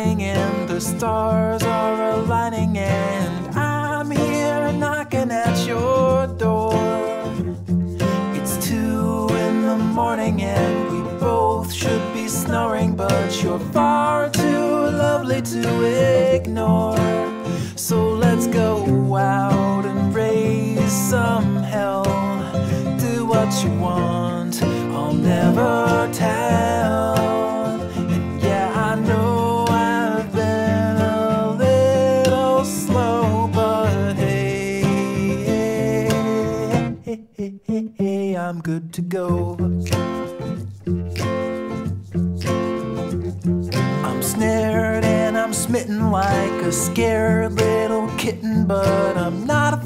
and the stars are aligning, and I'm here knocking at your door. It's two in the morning, and we both should be snoring, but you're far too lovely to ignore. So let's go out and raise some hell. Do what you want, hey, hey, I'm good to go. I'm snared and I'm smitten like a scared little kitten, but I'm not